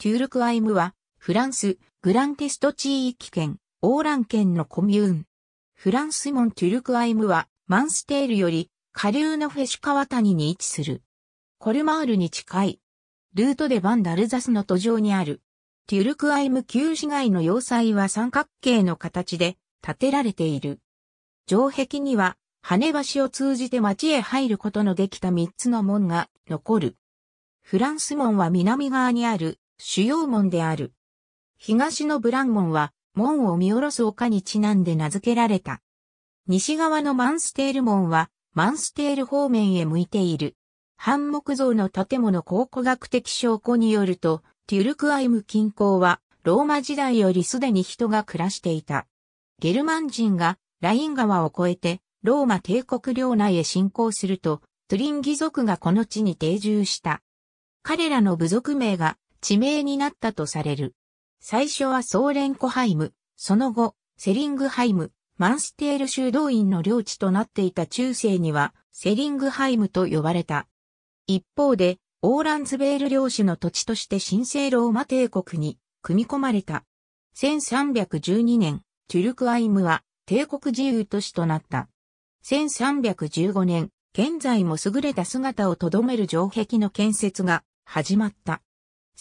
テュールクアイムは、フランス、グランテスト地域圏、オーラン県のコミューン。フランスモンテュルクアイムは、マンステールより、下流のフェシュ川谷に位置する。コルマールに近い。ルートでバンダルザスの途上にある。テュルクアイム旧市街の要塞は三角形の形で建てられている。城壁には、羽橋を通じて町へ入ることのできた三つの門が残る。フランス門は南側にある主要門である。東のブラン門は門を見下ろす丘にちなんで名付けられた。西側のマンステール門はマンステール方面へ向いている。半木造の建物考古学的証拠によると、テュルクアイム近郊はローマ時代よりすでに人が暮らしていた。ゲルマン人がライン川を越えてローマ帝国領内へ侵攻すると、トゥリンギ族がこの地に定住した。彼らの部族名が地名になったとされる。最初はソーレンコハイム、その後、セリングハイム、マンステール修道院の領地となっていた中世には、セリングハイムと呼ばれた。一方で、オーランズベール領主の土地として神聖ローマ帝国に組み込まれた。1312年、トゥルクアイムは帝国自由都市となった。1315年、現在も優れた姿をとどめる城壁の建設が始まった。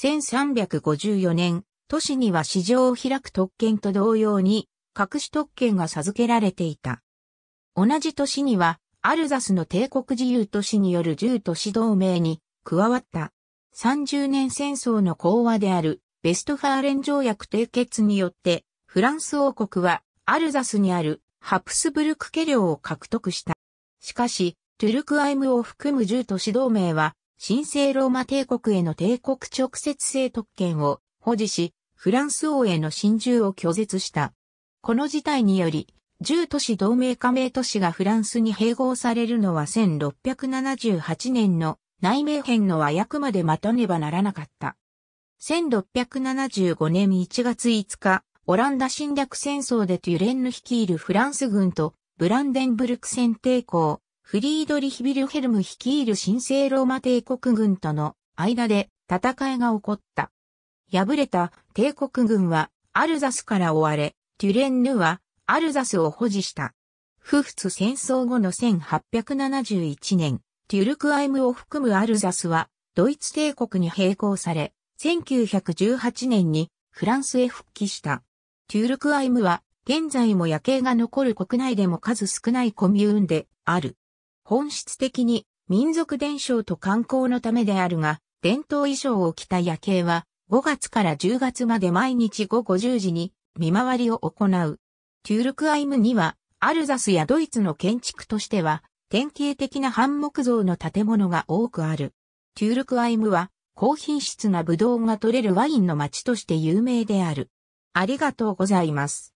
1354年、都市には市場を開く特権と同様に、隠し特権が授けられていた。同じ年には、アルザスの帝国自由都市による重都市同盟に加わった。30年戦争の講和であるベストファーレン条約締結によって、フランス王国はアルザスにあるハプスブルク家領を獲得した。しかし、トゥルクアイムを含む重都市同盟は神聖ローマ帝国への帝国直接性特権を保持し、フランス王への侵入を拒絶した。この事態により、10都市同盟加盟都市がフランスに併合されるのは1678年の内名編の和訳まで待たねばならなかった。1675年1月5日、オランダ侵略戦争でトゥレンヌ率いるフランス軍とブランデンブルク戦抵抗、フリードリヒ・ビルヘルム率いる神聖ローマ帝国軍との間で戦いが起こった。敗れた帝国軍はアルザスから追われ、テュレンヌはアルザスを保持した。フフツ戦争後の1871年、テュルクアイムを含むアルザスはドイツ帝国に並行され、1918年にフランスへ復帰した。テュルクアイムは現在も夜景が残る国内でも数少ないコミューンである。本質的に民族伝承と観光のためであるが、伝統衣装を着た夜景は5月から10月まで毎日午後10時に見回りを行う。テュールクアイムにはアルザスやドイツの建築としては典型的な半木造の建物が多くある。テュールクアイムは高品質なブドウが取れるワインの街として有名である。ありがとうございます。